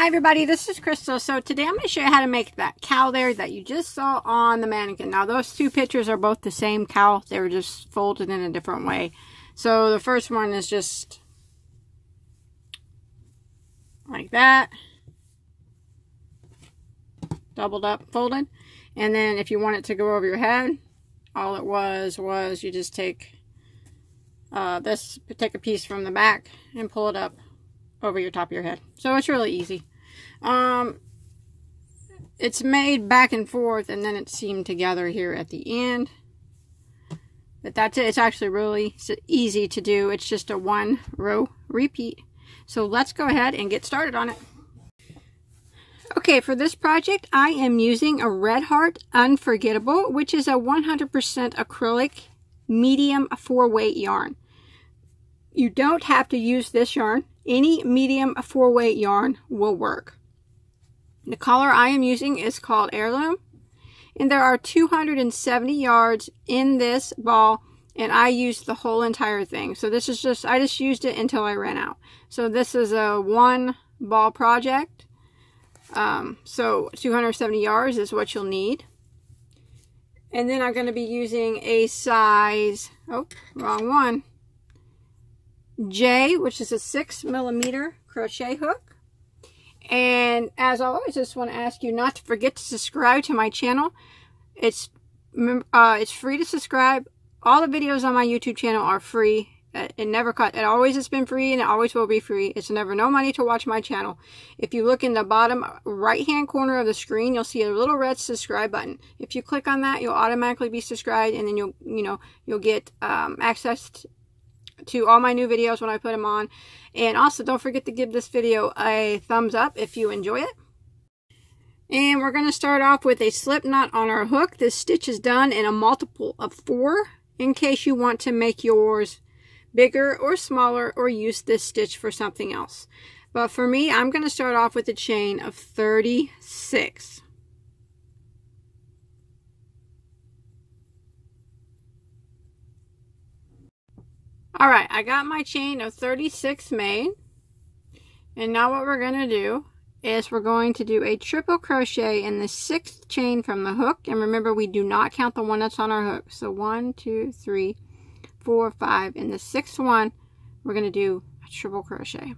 Hi everybody, this is Crystal. So today I'm going to show you how to make that cowl there that you just saw on the mannequin. Now those two pictures are both the same cowl. They were just folded in a different way. So the first one is just like that. Doubled up, folded. And then if you want it to go over your head, all it was was you just take uh, this, take a piece from the back and pull it up over your top of your head. So it's really easy. Um, it's made back and forth and then it's seamed together here at the end. But that's it. It's actually really easy to do. It's just a one row repeat. So let's go ahead and get started on it. Okay, for this project, I am using a Red Heart Unforgettable, which is a 100% acrylic medium four weight yarn. You don't have to use this yarn. Any medium four weight yarn will work. The color I am using is called Heirloom. And there are 270 yards in this ball and I used the whole entire thing. So this is just, I just used it until I ran out. So this is a one ball project. Um, so 270 yards is what you'll need. And then I'm going to be using a size, oh, wrong one, J, which is a 6 millimeter crochet hook. And as always, just want to ask you not to forget to subscribe to my channel. It's uh, it's free to subscribe. All the videos on my YouTube channel are free. It never cut. It always has been free and it always will be free. It's never no money to watch my channel. If you look in the bottom right hand corner of the screen, you'll see a little red subscribe button. If you click on that, you'll automatically be subscribed and then you'll, you know, you'll get um, access to all my new videos when I put them on. And also don't forget to give this video a thumbs up if you enjoy it. And we're going to start off with a slip knot on our hook. This stitch is done in a multiple of four in case you want to make yours bigger or smaller or use this stitch for something else. But for me, I'm going to start off with a chain of 36. All right, I got my chain of 36 made. And now what we're going to do is we're going to do a triple crochet in the sixth chain from the hook. And remember, we do not count the one that's on our hook. So one, two, three, four, five. In the sixth one, we're going to do a triple crochet. I'm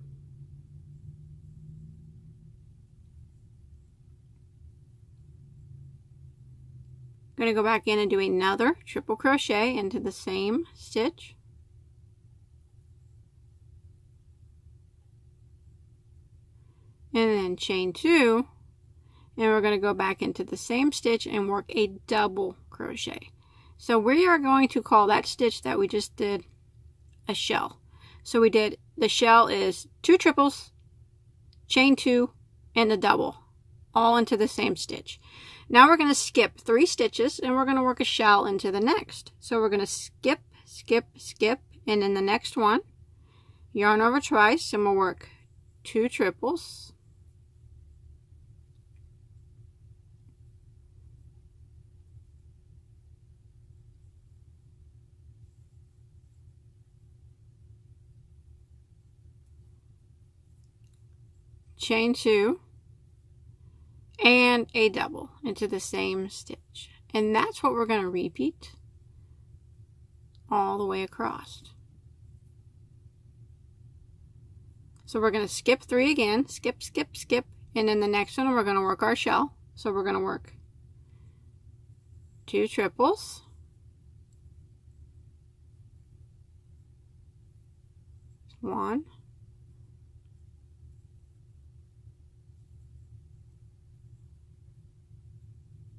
going to go back in and do another triple crochet into the same stitch. And then chain two and we're going to go back into the same stitch and work a double crochet. So we are going to call that stitch that we just did a shell. So we did the shell is two triples chain two and the double all into the same stitch. Now we're going to skip three stitches and we're going to work a shell into the next. So we're going to skip skip skip and in the next one yarn over twice and we'll work two triples chain two and a double into the same stitch. And that's what we're going to repeat all the way across. So we're going to skip three again skip skip skip and then the next one we're going to work our shell. So we're going to work two triples. One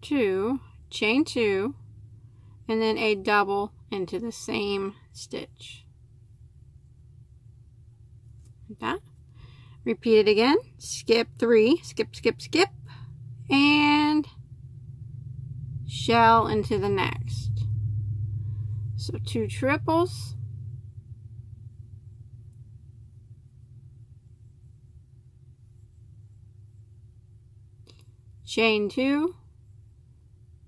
two, chain two, and then a double into the same stitch. Like that. Repeat it again. Skip three, skip, skip, skip, and shell into the next. So two triples. Chain two,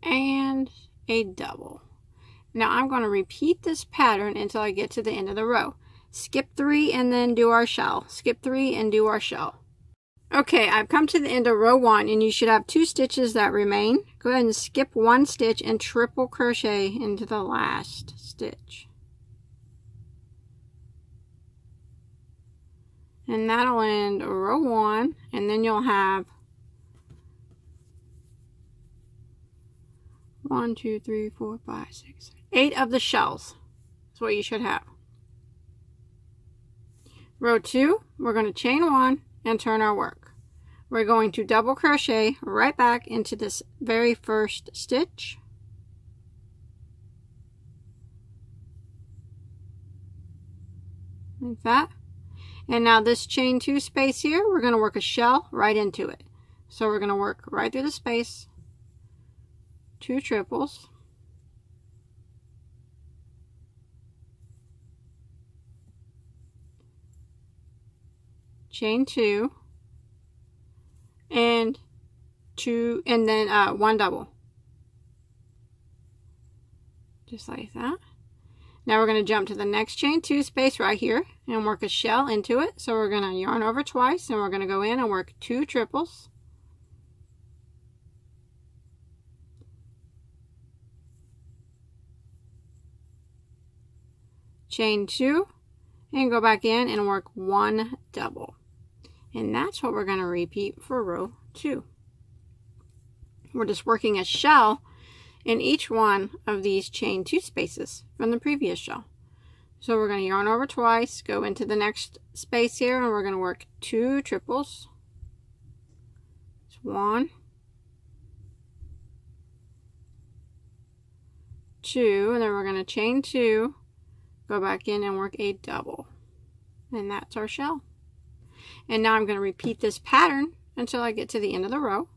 and a double. Now I'm going to repeat this pattern until I get to the end of the row. Skip three and then do our shell. Skip three and do our shell. Okay, I've come to the end of row one and you should have two stitches that remain. Go ahead and skip one stitch and triple crochet into the last stitch. And that'll end row one and then you'll have one, two, three, four, five, six, eight of the shells. That's what you should have. Row two, we're going to chain one and turn our work. We're going to double crochet right back into this very first stitch. Like that. And now this chain two space here, we're going to work a shell right into it. So we're going to work right through the space, two triples, chain two, and two, and then uh, one double. Just like that. Now we're going to jump to the next chain two space right here and work a shell into it. So we're going to yarn over twice and we're going to go in and work two triples. Chain two and go back in and work one double. And that's what we're going to repeat for row two. We're just working a shell in each one of these chain two spaces from the previous shell. So we're going to yarn over twice, go into the next space here, and we're going to work two triples. It's one, two, and then we're going to chain two, go back in and work a double. And that's our shell. And now I'm going to repeat this pattern until I get to the end of the row.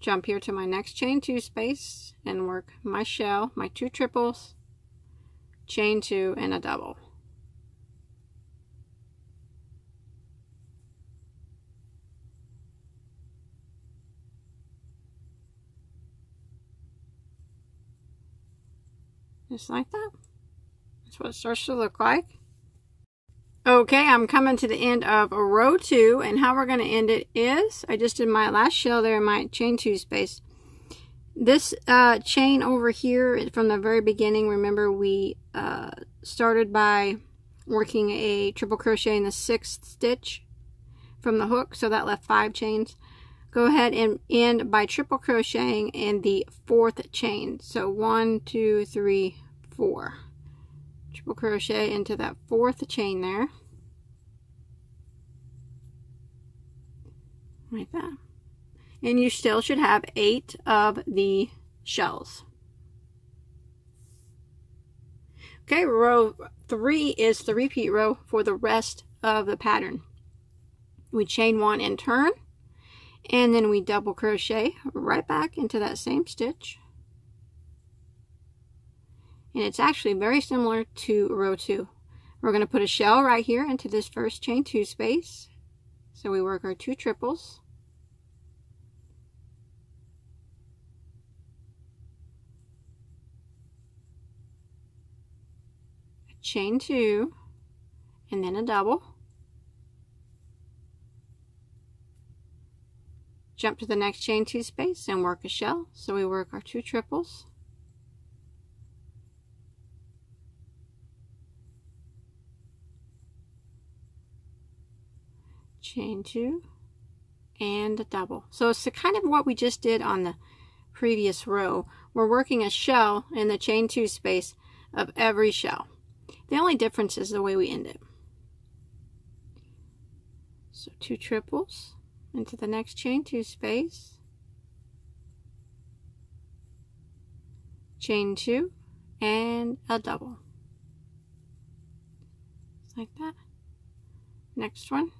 Jump here to my next chain two space and work my shell, my two triples, chain two, and a double. Just like that. What it starts to look like. Okay, I'm coming to the end of row two, and how we're going to end it is, I just did my last shell there in my chain two space. This uh, chain over here, from the very beginning, remember we uh, started by working a triple crochet in the sixth stitch from the hook, so that left five chains. Go ahead and end by triple crocheting in the fourth chain. So one, two, three, four triple crochet into that fourth chain there. Like that. And you still should have eight of the shells. Okay row three is the repeat row for the rest of the pattern. We chain one and turn and then we double crochet right back into that same stitch and it's actually very similar to row two. We're going to put a shell right here into this first chain two space. So we work our two triples. A chain two, and then a double. Jump to the next chain two space and work a shell. So we work our two triples. Chain two and a double. So it's kind of what we just did on the previous row. We're working a shell in the chain two space of every shell. The only difference is the way we end it. So two triples into the next chain two space. Chain two and a double. Just like that. Next one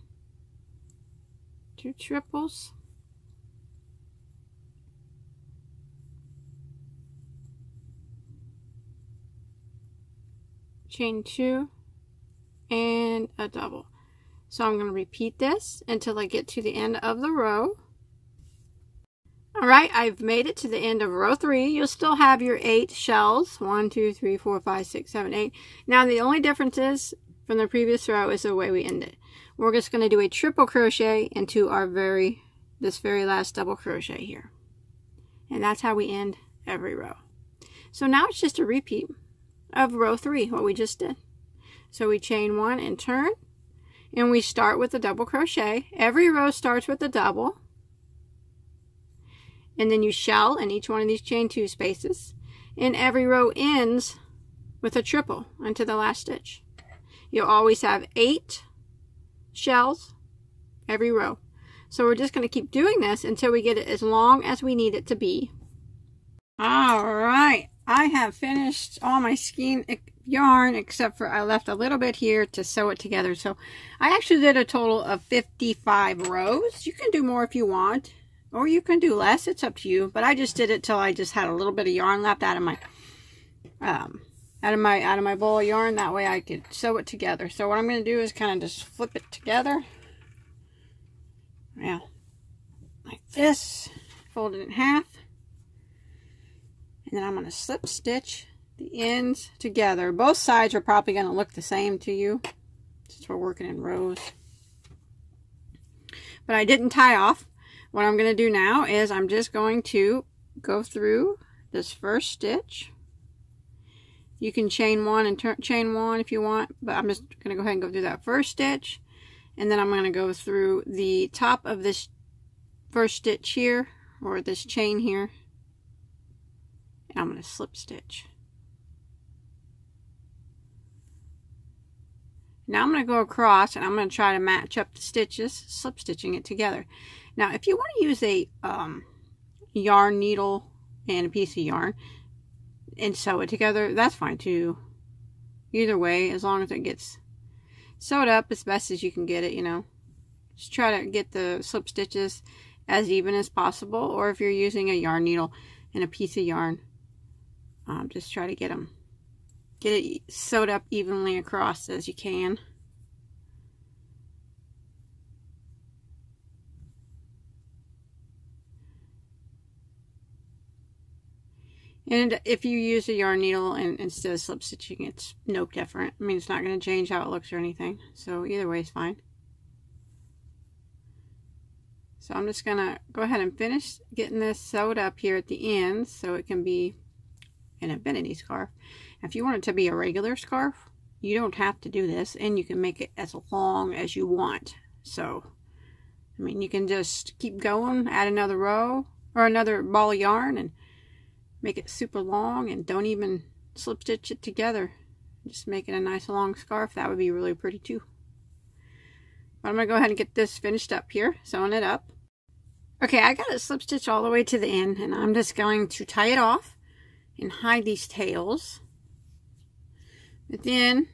two triples. Chain two and a double. So I'm going to repeat this until I get to the end of the row. All right I've made it to the end of row three. You'll still have your eight shells. One two three four five six seven eight. Now the only difference is from the previous row is the way we end it. We're just going to do a triple crochet into our very, this very last double crochet here. And that's how we end every row. So now it's just a repeat of row three, what we just did. So we chain one and turn, and we start with a double crochet. Every row starts with a double. And then you shell in each one of these chain two spaces. And every row ends with a triple into the last stitch. You'll always have eight shells every row. So we're just going to keep doing this until we get it as long as we need it to be. All right, I have finished all my skein yarn except for I left a little bit here to sew it together. So I actually did a total of 55 rows. You can do more if you want or you can do less. It's up to you. But I just did it till I just had a little bit of yarn left out of my um, out of my out of my bowl of yarn. That way I could sew it together. So what I'm going to do is kind of just flip it together. Yeah, like this. Fold it in half. And then I'm going to slip stitch the ends together. Both sides are probably going to look the same to you since we're working in rows. But I didn't tie off. What I'm going to do now is I'm just going to go through this first stitch. You can chain one and turn, chain one if you want, but I'm just going to go ahead and go through that first stitch. And then I'm going to go through the top of this first stitch here, or this chain here. And I'm going to slip stitch. Now I'm going to go across and I'm going to try to match up the stitches, slip stitching it together. Now if you want to use a um, yarn needle and a piece of yarn and sew it together, that's fine too. Either way, as long as it gets sewed up as best as you can get it, you know. Just try to get the slip stitches as even as possible. Or if you're using a yarn needle and a piece of yarn, um, just try to get them Get it sewed up evenly across as you can. And if you use a yarn needle and instead of slip stitching, it's no different. I mean, it's not going to change how it looks or anything. So either way is fine. So I'm just going to go ahead and finish getting this sewed up here at the end so it can be an infinity scarf. If you want it to be a regular scarf, you don't have to do this and you can make it as long as you want. So, I mean, you can just keep going, add another row or another ball of yarn and make it super long and don't even slip stitch it together. Just make it a nice long scarf. That would be really pretty too. But I'm to go ahead and get this finished up here, sewing it up. Okay, I got it slip stitch all the way to the end and I'm just going to tie it off and hide these tails. But then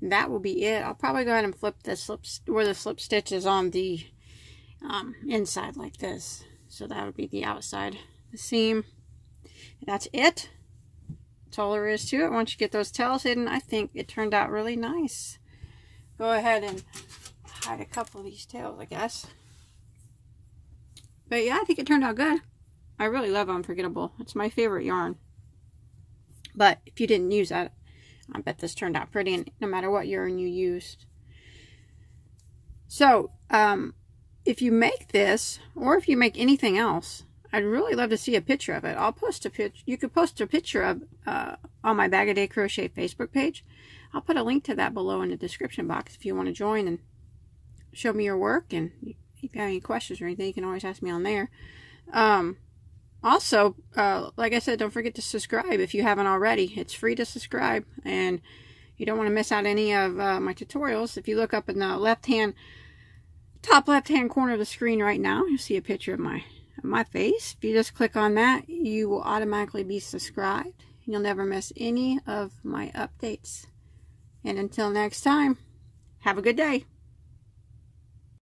that will be it. I'll probably go ahead and flip the slip where the slip stitch is on the um, inside like this. So that would be the outside, the seam. And that's it. That's all there is to it. Once you get those tails hidden, I think it turned out really nice. Go ahead and hide a couple of these tails, I guess. But yeah, I think it turned out good. I really love Unforgettable. It's my favorite yarn. But if you didn't use that, I bet this turned out pretty no matter what yarn you used. So, um, if you make this, or if you make anything else, I'd really love to see a picture of it. I'll post a picture. You could post a picture of uh, on my Bag-O-Day Crochet Facebook page. I'll put a link to that below in the description box if you want to join and show me your work. And if you have any questions or anything, you can always ask me on there. Um, also, uh, like I said, don't forget to subscribe if you haven't already. It's free to subscribe, and you don't want to miss out any of uh, my tutorials. If you look up in the left-hand, top left-hand corner of the screen right now, you'll see a picture of my, of my face. If you just click on that, you will automatically be subscribed. You'll never miss any of my updates. And until next time, have a good day.